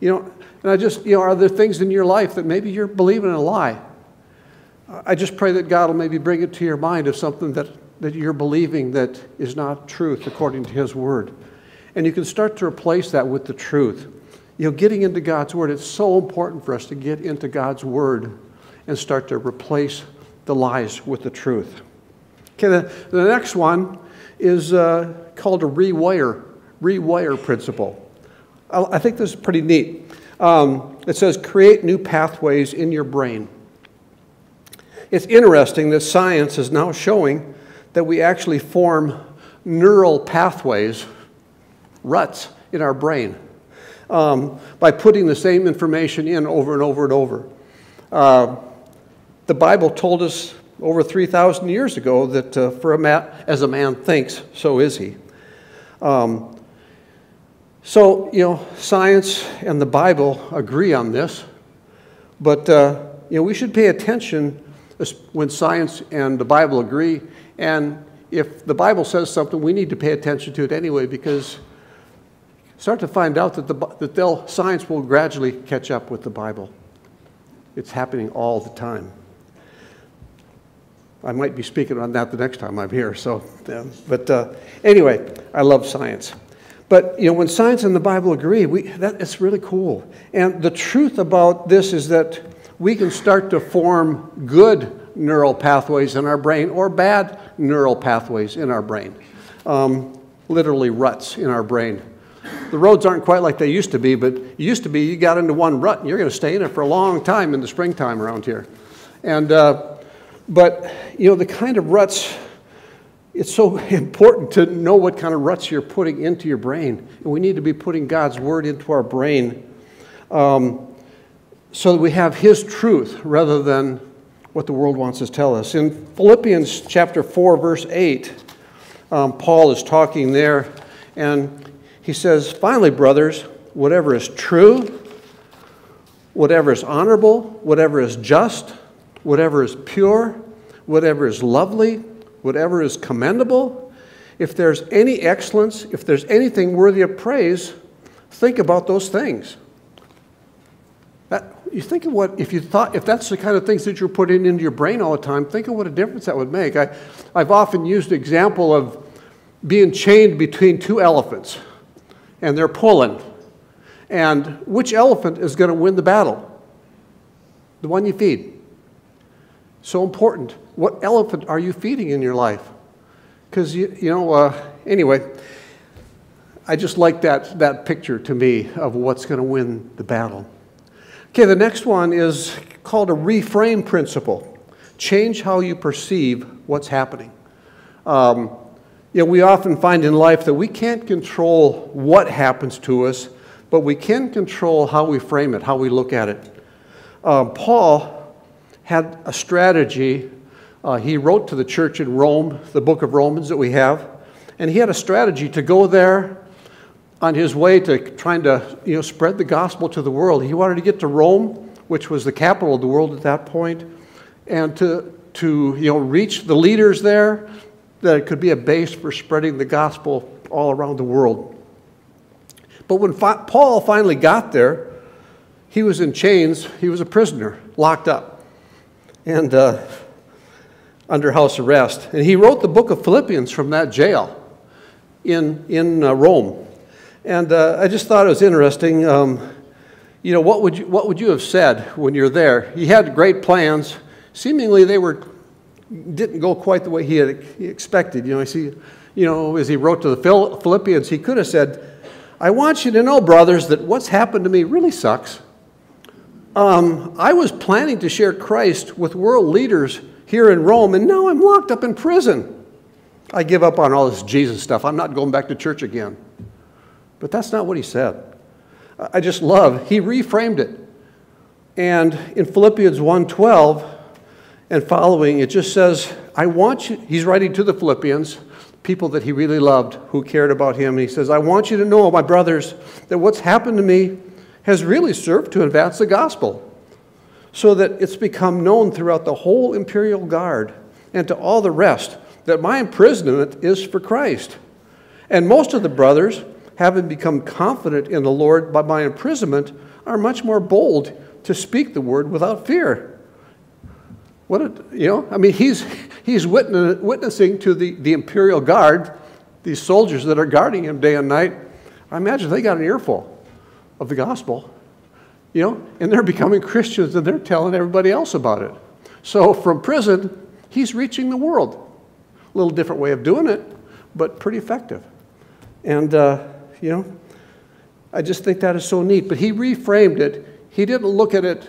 You know, and I just, you know, are there things in your life that maybe you're believing in a lie? I just pray that God will maybe bring it to your mind of something that, that you're believing that is not truth according to His Word. And you can start to replace that with the truth. You know, getting into God's Word, it's so important for us to get into God's Word and start to replace the lies with the truth. Okay, the, the next one is uh, called a rewire, rewire principle. I, I think this is pretty neat. Um, it says, create new pathways in your brain. It's interesting that science is now showing that we actually form neural pathways, ruts, in our brain um, by putting the same information in over and over and over. Uh, the Bible told us over 3,000 years ago that uh, for a man, as a man thinks, so is he. Um, so, you know, science and the Bible agree on this, but, uh, you know, we should pay attention when science and the Bible agree. And if the Bible says something, we need to pay attention to it anyway because start to find out that, the, that they'll, science will gradually catch up with the Bible. It's happening all the time. I might be speaking on that the next time I'm here. So, but uh, anyway, I love science. But you know, when science and the Bible agree, we, that, it's really cool. And the truth about this is that we can start to form good neural pathways in our brain or bad neural pathways in our brain. Um, literally ruts in our brain. The roads aren't quite like they used to be, but used to be you got into one rut and you're going to stay in it for a long time in the springtime around here. And, uh, but, you know, the kind of ruts, it's so important to know what kind of ruts you're putting into your brain. And we need to be putting God's word into our brain. Um, so that we have His truth rather than what the world wants to tell us. In Philippians chapter 4, verse 8, um, Paul is talking there, and he says, Finally, brothers, whatever is true, whatever is honorable, whatever is just, whatever is pure, whatever is lovely, whatever is commendable, if there's any excellence, if there's anything worthy of praise, think about those things. That, you think of what, if you thought, if that's the kind of things that you're putting into your brain all the time, think of what a difference that would make. I, I've often used the example of being chained between two elephants, and they're pulling. And which elephant is going to win the battle? The one you feed. So important. What elephant are you feeding in your life? Because, you, you know, uh, anyway, I just like that, that picture to me of what's going to win the battle. Okay, the next one is called a reframe principle. Change how you perceive what's happening. Um, you know, we often find in life that we can't control what happens to us, but we can control how we frame it, how we look at it. Um, Paul had a strategy. Uh, he wrote to the church in Rome, the book of Romans that we have, and he had a strategy to go there on his way to trying to you know, spread the gospel to the world. He wanted to get to Rome, which was the capital of the world at that point, and to, to you know, reach the leaders there, that it could be a base for spreading the gospel all around the world. But when Paul finally got there, he was in chains, he was a prisoner, locked up, and uh, under house arrest. And he wrote the book of Philippians from that jail in, in uh, Rome. And uh, I just thought it was interesting. Um, you know, what would you, what would you have said when you're there? He had great plans. Seemingly, they were didn't go quite the way he had he expected. You know, I see, you know, as he wrote to the Philippians, he could have said, "I want you to know, brothers, that what's happened to me really sucks. Um, I was planning to share Christ with world leaders here in Rome, and now I'm locked up in prison. I give up on all this Jesus stuff. I'm not going back to church again. But that's not what he said. I just love, he reframed it. And in Philippians 1:12 and following, it just says, I want you, he's writing to the Philippians, people that he really loved, who cared about him. And he says, I want you to know, my brothers, that what's happened to me has really served to advance the gospel, so that it's become known throughout the whole imperial guard and to all the rest that my imprisonment is for Christ. And most of the brothers, having become confident in the Lord by my imprisonment, are much more bold to speak the word without fear. What a, you know, I mean, he's, he's witnessing to the, the imperial guard, these soldiers that are guarding him day and night. I imagine they got an earful of the gospel, you know, and they're becoming Christians and they're telling everybody else about it. So from prison, he's reaching the world. A little different way of doing it, but pretty effective. And, uh, you know, I just think that is so neat. But he reframed it. He didn't look at it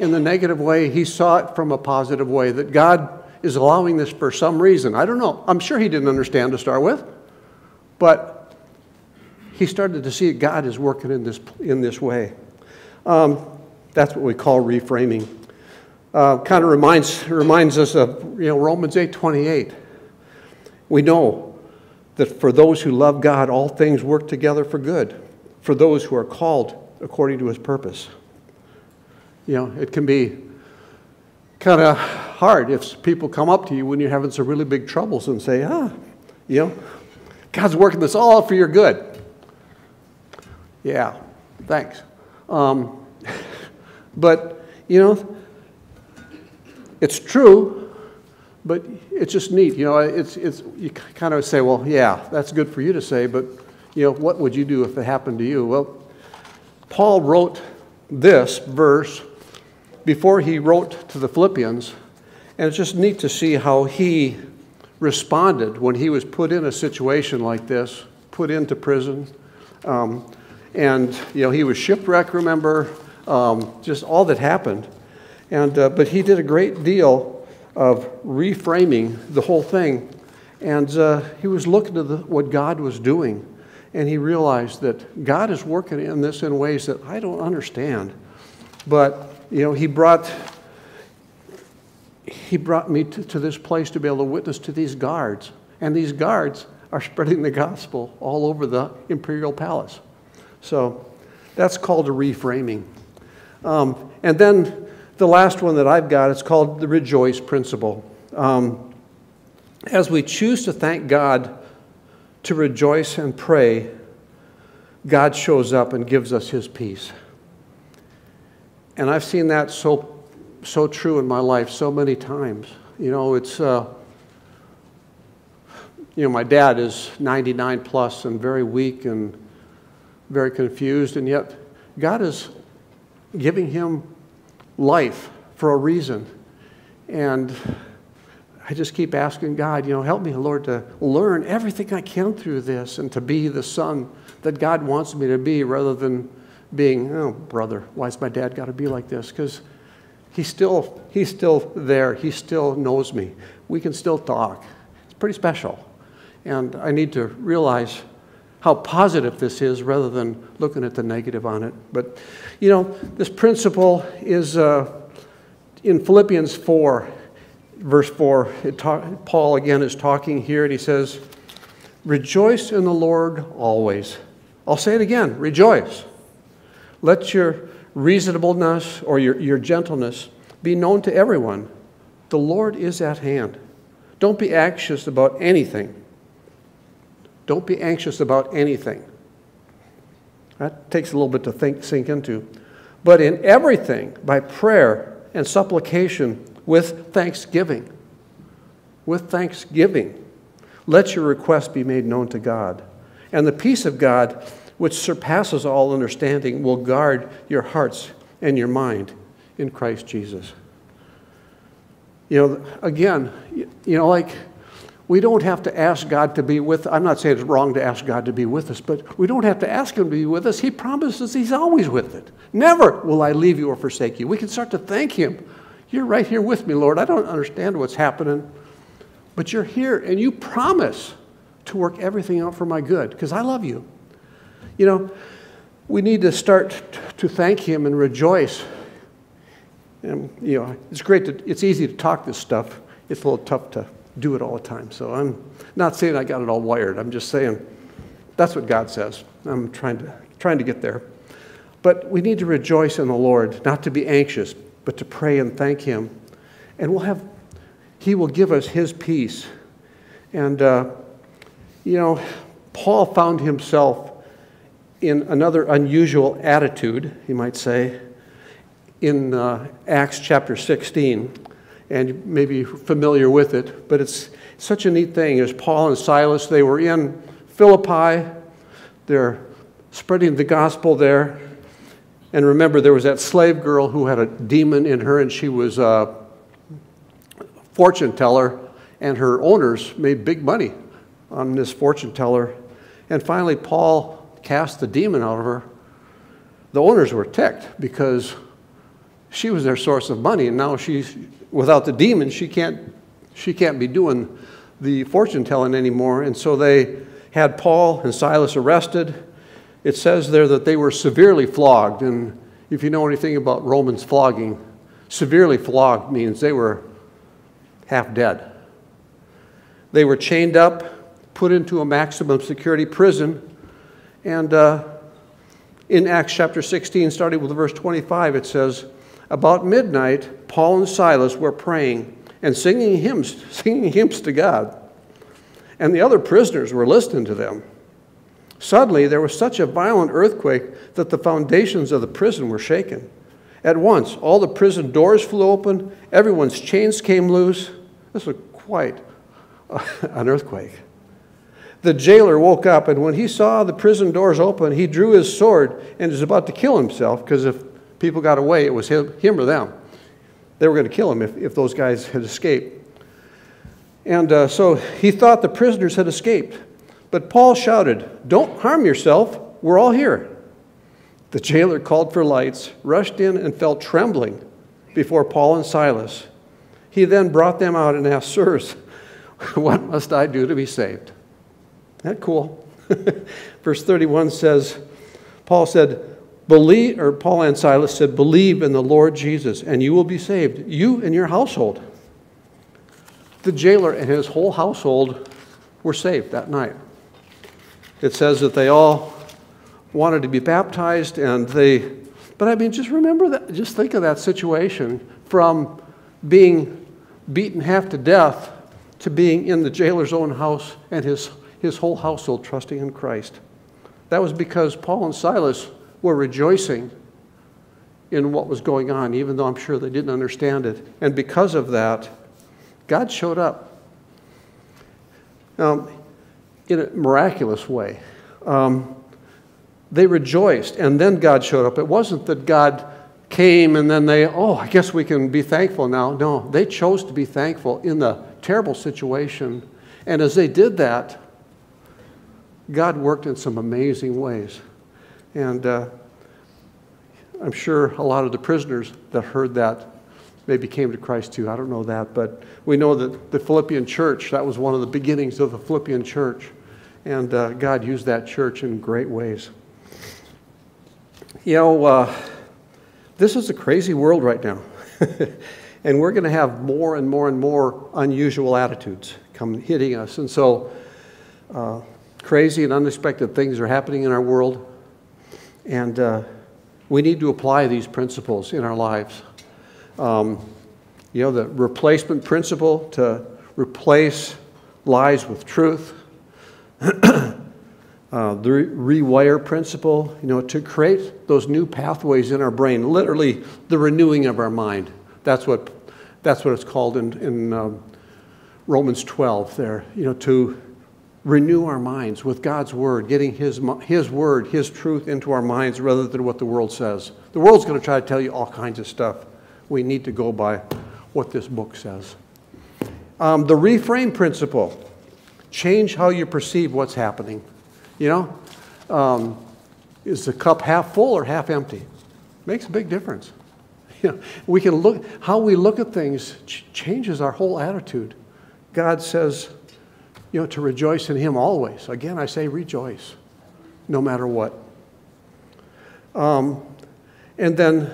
in the negative way, he saw it from a positive way that God is allowing this for some reason. I don't know. I'm sure he didn't understand to start with, but he started to see God is working in this, in this way. Um, that's what we call reframing. Uh, kind of reminds, reminds us of you know, Romans 8 28. We know that for those who love God, all things work together for good, for those who are called according to his purpose. You know, it can be kind of hard if people come up to you when you're having some really big troubles and say, ah, you know, God's working this all for your good. Yeah, thanks. Um, but, you know, it's true, but it's just neat. You know, it's, it's, you kind of say, well, yeah, that's good for you to say, but, you know, what would you do if it happened to you? Well, Paul wrote this verse before he wrote to the Philippians, and it's just neat to see how he responded when he was put in a situation like this, put into prison. Um, and, you know, he was shipwrecked, remember, um, just all that happened. And, uh, but he did a great deal of reframing the whole thing. And uh, he was looking at what God was doing. And he realized that God is working in this in ways that I don't understand. But you know, he brought, he brought me to, to this place to be able to witness to these guards. And these guards are spreading the gospel all over the imperial palace. So that's called a reframing. Um, and then the last one that I've got, it's called the rejoice principle. Um, as we choose to thank God, to rejoice and pray, God shows up and gives us his peace. And I've seen that so, so true in my life so many times. You know, it's, uh, you know, my dad is 99 plus and very weak and very confused, and yet God is giving him life for a reason. And I just keep asking God, you know, help me, Lord, to learn everything I can through this and to be the son that God wants me to be rather than being, oh, brother, why's my dad got to be like this? Because he's still, he's still there. He still knows me. We can still talk. It's pretty special. And I need to realize how positive this is rather than looking at the negative on it. But, you know, this principle is uh, in Philippians 4, verse 4. Talk, Paul again is talking here and he says, Rejoice in the Lord always. I'll say it again rejoice. Let your reasonableness or your, your gentleness be known to everyone. The Lord is at hand. Don't be anxious about anything. Don't be anxious about anything. That takes a little bit to think, sink into. But in everything, by prayer and supplication with thanksgiving, with thanksgiving, let your request be made known to God. And the peace of God, which surpasses all understanding, will guard your hearts and your mind in Christ Jesus. You know, again, you know, like We don't have to ask God to be with I'm not saying it's wrong to ask God to be with us, but we don't have to ask him to be with us. He promises he's always with it. Never will I leave you or forsake you. We can start to thank him. You're right here with me, Lord. I don't understand what's happening, but you're here and you promise to work everything out for my good because I love you. You know, we need to start to thank him and rejoice. And, you know, it's great to, it's easy to talk this stuff. It's a little tough to do it all the time. So I'm not saying I got it all wired. I'm just saying that's what God says. I'm trying to, trying to get there. But we need to rejoice in the Lord, not to be anxious, but to pray and thank Him. And we'll have, He will give us His peace. And, uh, you know, Paul found himself in another unusual attitude, you might say, in uh, Acts chapter 16 and you may be familiar with it, but it's such a neat thing. As Paul and Silas, they were in Philippi, they're spreading the gospel there. And remember, there was that slave girl who had a demon in her, and she was a fortune teller, and her owners made big money on this fortune teller. And finally, Paul cast the demon out of her. The owners were ticked because she was their source of money, and now she's without the demon, she can't, she can't be doing the fortune telling anymore. And so they had Paul and Silas arrested. It says there that they were severely flogged. And if you know anything about Romans flogging, severely flogged means they were half dead. They were chained up, put into a maximum security prison, and uh, in Acts chapter 16, starting with verse 25, it says, About midnight, Paul and Silas were praying and singing hymns, singing hymns to God. And the other prisoners were listening to them. Suddenly, there was such a violent earthquake that the foundations of the prison were shaken. At once, all the prison doors flew open, everyone's chains came loose. This was quite an earthquake. The jailer woke up, and when he saw the prison doors open, he drew his sword and was about to kill himself because if people got away, it was him, him or them they were going to kill him if, if those guys had escaped. And uh, so he thought the prisoners had escaped. But Paul shouted, Don't harm yourself, we're all here. The jailer called for lights, rushed in, and fell trembling before Paul and Silas. He then brought them out and asked, Sirs, what must I do to be saved? Isn't that cool? Verse 31 says, Paul said, Believe, or Paul and Silas said, Believe in the Lord Jesus, and you will be saved, you and your household. The jailer and his whole household were saved that night. It says that they all wanted to be baptized, and they, but I mean, just remember that, just think of that situation from being beaten half to death to being in the jailer's own house and his, his whole household trusting in Christ. That was because Paul and Silas were rejoicing in what was going on, even though I'm sure they didn't understand it. And because of that, God showed up um, in a miraculous way. Um, they rejoiced, and then God showed up. It wasn't that God came and then they, oh, I guess we can be thankful now. No, they chose to be thankful in the terrible situation. And as they did that, God worked in some amazing ways. And uh, I'm sure a lot of the prisoners that heard that maybe came to Christ too. I don't know that. But we know that the Philippian church, that was one of the beginnings of the Philippian church. And uh, God used that church in great ways. You know, uh, this is a crazy world right now. and we're going to have more and more and more unusual attitudes come hitting us. And so, uh, crazy and unexpected things are happening in our world. And uh, we need to apply these principles in our lives. Um, you know, the replacement principle to replace lies with truth. uh, the re- rewire principle, you know, to create those new pathways in our brain, literally the renewing of our mind. That's what, that's what it's called in, in um, Romans 12 there, you know, to renew our minds with God's Word, getting His, His Word, His truth into our minds rather than what the world says. The world's going to try to tell you all kinds of stuff. We need to go by what this book says. Um, the reframe principle. change how you perceive what's happening. You know, um, is the cup half full or half empty? Makes a big difference. You know, we can look, how we look at things ch- changes our whole attitude. God says, you know, to rejoice in Him always. Again, I say rejoice, no matter what. Um, and then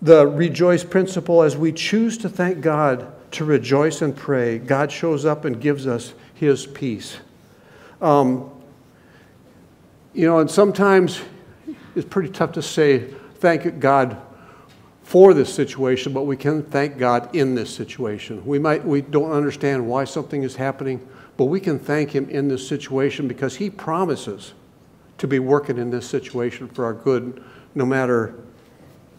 the rejoice principle as we choose to thank God, to rejoice and pray, God shows up and gives us His peace. Um, you know, and sometimes it's pretty tough to say, thank God for this situation, but we can thank God in this situation. We might we don't understand why something is happening, but we can thank him in this situation because he promises to be working in this situation for our good no matter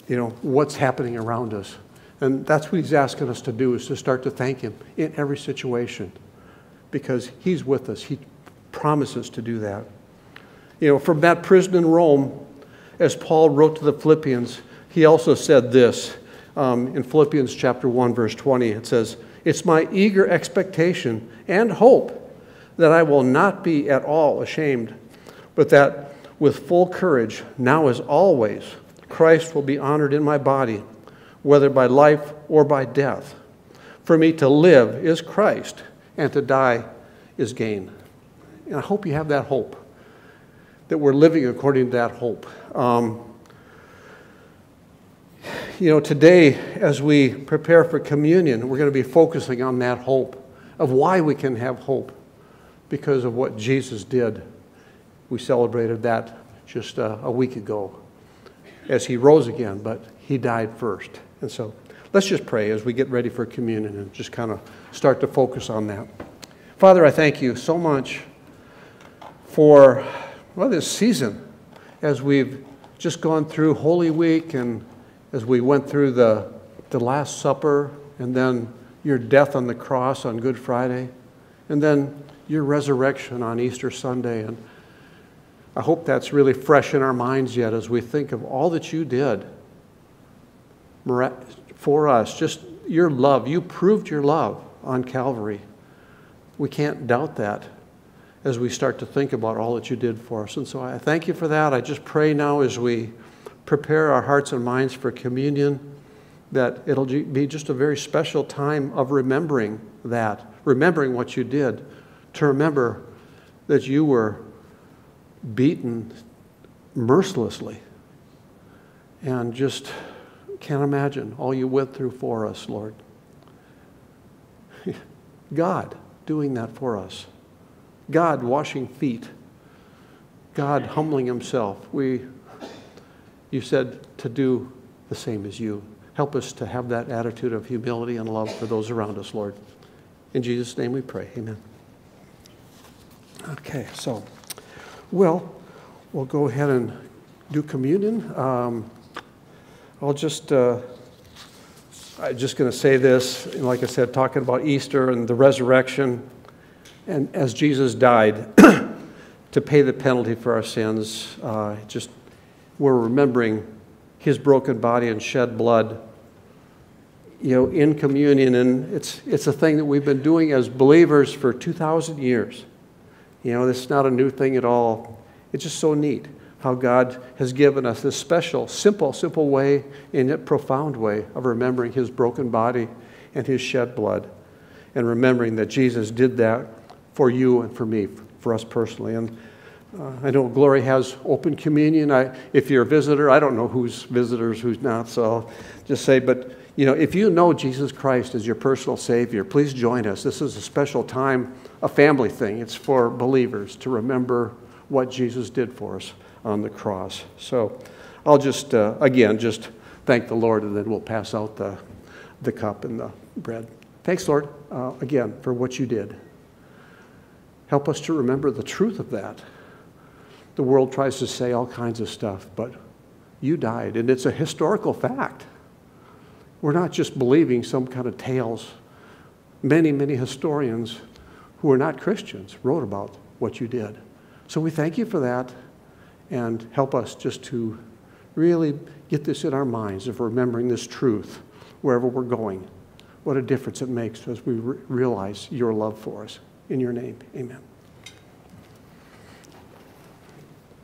you know what's happening around us. And that's what he's asking us to do is to start to thank him in every situation because he's with us. He promises to do that. You know, from that prison in Rome, as Paul wrote to the Philippians, he also said this um, in Philippians chapter 1, verse 20. It says, It's my eager expectation and hope that I will not be at all ashamed, but that with full courage, now as always, Christ will be honored in my body, whether by life or by death. For me to live is Christ, and to die is gain. And I hope you have that hope, that we're living according to that hope. Um, you know, today, as we prepare for communion, we're going to be focusing on that hope of why we can have hope because of what Jesus did. We celebrated that just uh, a week ago as he rose again, but he died first. And so let's just pray as we get ready for communion and just kind of start to focus on that. Father, I thank you so much for well, this season as we've just gone through Holy Week and as we went through the, the Last Supper and then your death on the cross on Good Friday and then your resurrection on Easter Sunday. And I hope that's really fresh in our minds yet as we think of all that you did for us. Just your love. You proved your love on Calvary. We can't doubt that as we start to think about all that you did for us. And so I thank you for that. I just pray now as we prepare our hearts and minds for communion, that it'll be just a very special time of remembering that, remembering what you did, to remember that you were beaten mercilessly. And just can't imagine all you went through for us, Lord. God doing that for us. God washing feet. God humbling himself. We you said to do the same as you. Help us to have that attitude of humility and love for those around us, Lord. In Jesus' name we pray. Amen. Okay, so, well, we'll go ahead and do communion. Um, I'll just, uh, I'm just going to say this, like I said, talking about Easter and the resurrection, and as Jesus died to pay the penalty for our sins, uh, just we're remembering his broken body and shed blood you know in communion. And it's it's a thing that we've been doing as believers for 2000 years. You know this is not a new thing at all. It's just so neat how god has given us this special simple simple way and yet profound way of remembering his broken body and his shed blood and remembering that jesus did that for you and for me for us personally. And uh, I know Glory has open communion. I, if you're a visitor, I don't know who's visitors, who's not, so I'll just say, but you know, if you know Jesus Christ as your personal Savior, please join us. This is a special time, a family thing. It's for believers to remember what Jesus did for us on the cross. So I'll just, uh, again, just thank the Lord, and then we'll pass out the, the cup and the bread. Thanks, Lord, uh, again, for what you did. Help us to remember the truth of that the world tries to say all kinds of stuff, but you died, and it's a historical fact. We're not just believing some kind of tales. Many, many historians who are not Christians wrote about what you did. So we thank you for that and help us just to really get this in our minds of remembering this truth wherever we're going. What a difference it makes as we re- realize your love for us. In your name, amen. Okay, well, we'll try to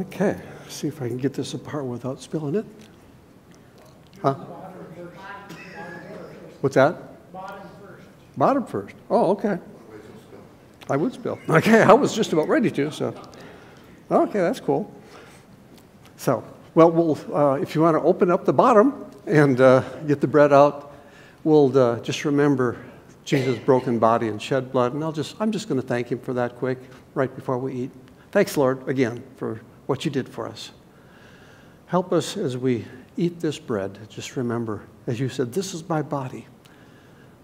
Okay, see if I can get this apart without spilling it. Huh? What's that? Bottom first. Bottom first. Oh, okay. I would spill. Okay, I was just about ready to, so. Okay, that's cool. So, well, we'll uh, if you want to open up the bottom and uh, get the bread out, we'll uh, just remember Jesus' broken body and shed blood. And I'll just, I'm just going to thank him for that quick, right before we eat. Thanks, Lord, again, for what you did for us. Help us as we eat this bread. Just remember, as you said, this is my body.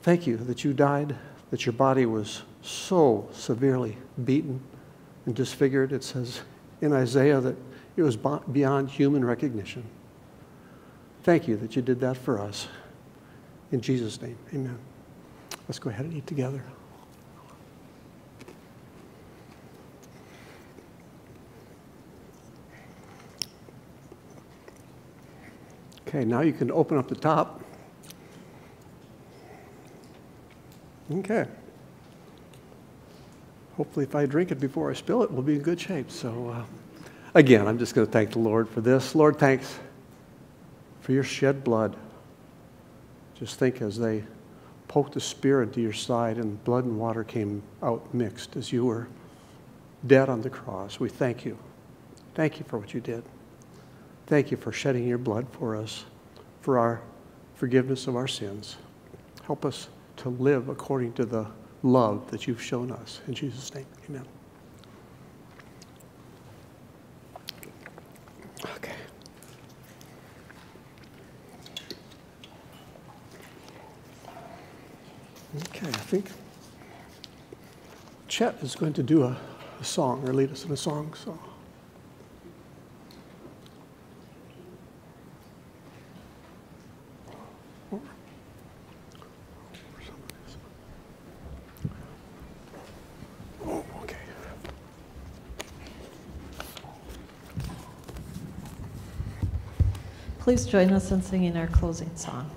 Thank you that you died, that your body was so severely beaten and disfigured. It says in Isaiah that it was beyond human recognition. Thank you that you did that for us. In Jesus' name, amen. Let's go ahead and eat together. Okay, now you can open up the top. Okay. Hopefully, if I drink it before I spill it, we'll be in good shape. So, uh, again, I'm just going to thank the Lord for this. Lord, thanks for your shed blood. Just think as they poked the spear into your side and blood and water came out mixed as you were dead on the cross. We thank you. Thank you for what you did. Thank you for shedding your blood for us, for our forgiveness of our sins. Help us to live according to the love that you've shown us. In Jesus' name, amen. Okay. Okay, I think Chet is going to do a, a song or lead us in a song. So. Please join us in singing our closing song.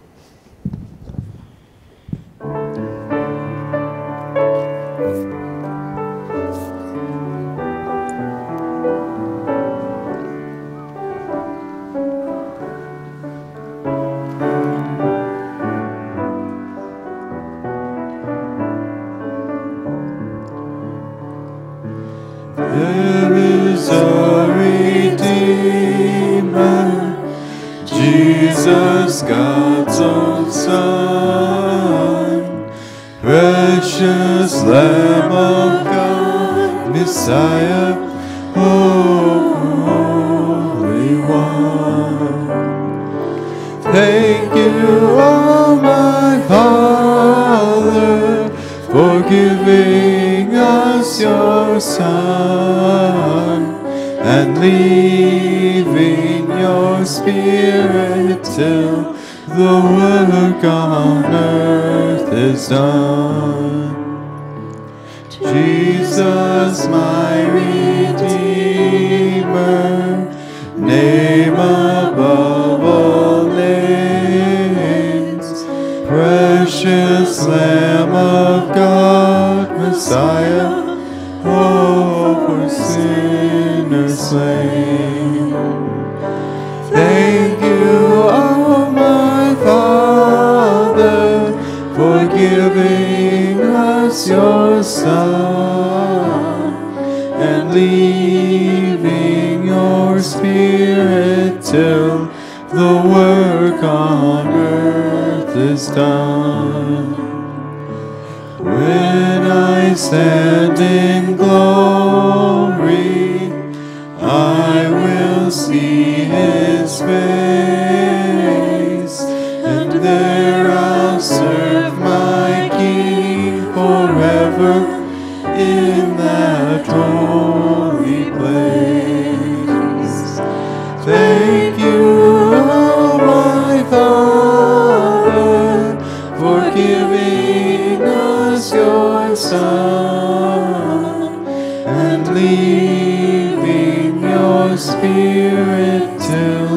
Son and leaving your Spirit till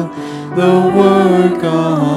the work on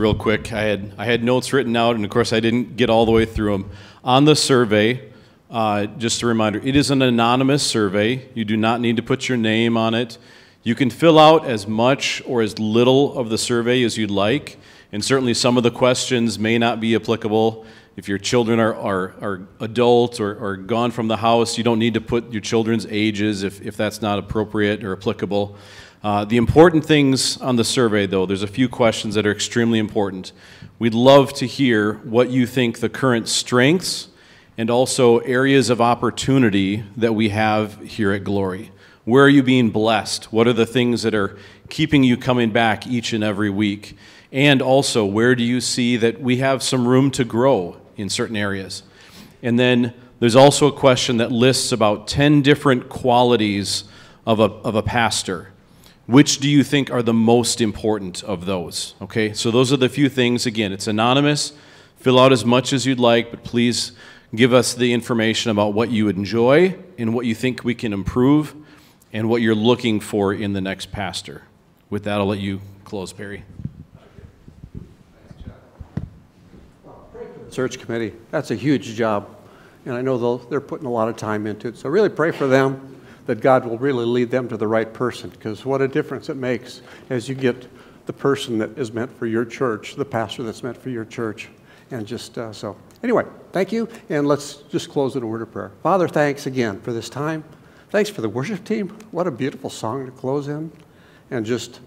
real quick, I had I had notes written out, and of course I didn't get all the way through them. On the survey, uh, just a reminder: it is an anonymous survey. You do not need to put your name on it. You can fill out as much or as little of the survey as you'd like, and certainly some of the questions may not be applicable. If your children are, are, are adult or, or gone from the house, you don't need to put your children's ages if, if that's not appropriate or applicable. Uh, the important things on the survey, though, there's a few questions that are extremely important. We'd love to hear what you think the current strengths and also areas of opportunity that we have here at Glory. Where are you being blessed? What are the things that are keeping you coming back each and every week? And also, where do you see that we have some room to grow in certain areas? And then there's also a question that lists about 10 different qualities of a, of a pastor. Which do you think are the most important of those? Okay, so those are the few things. Again, it's anonymous. Fill out as much as you'd like, but please give us the information about what you enjoy and what you think we can improve. and what you're looking for in the next pastor. With that, I'll let you close, Perry. Search committee, that's a huge job, and I know they're putting a lot of time into it. So really pray for them, that God will really lead them to the right person, because what a difference it makes as you get the person that is meant for your church, the pastor that's meant for your church. And just, uh, so, anyway, thank you, and let's just close in a word of prayer. Father, thanks again for this time. Thanks for the worship team. What a beautiful song to close in. And just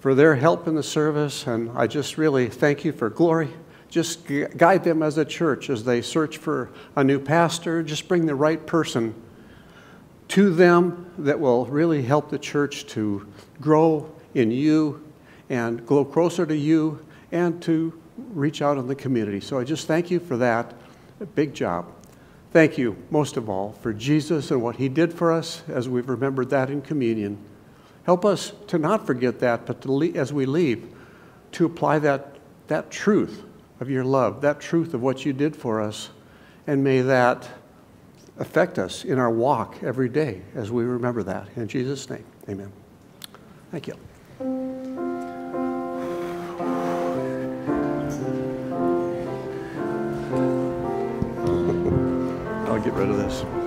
for their help in the service. And I just really thank you for glory. Just guide them as a church as they search for a new pastor. Just bring the right person to them that will really help the church to grow in you and grow closer to you and to reach out in the community. So I just thank you for that. A big job. Thank you, most of all, for Jesus and what he did for us as we've remembered that in communion. Help us to not forget that, but to le- as we leave, to apply that, that truth of your love, that truth of what you did for us, and may that affect us in our walk every day as we remember that. In Jesus' name, amen. Thank you. I'll get rid of this.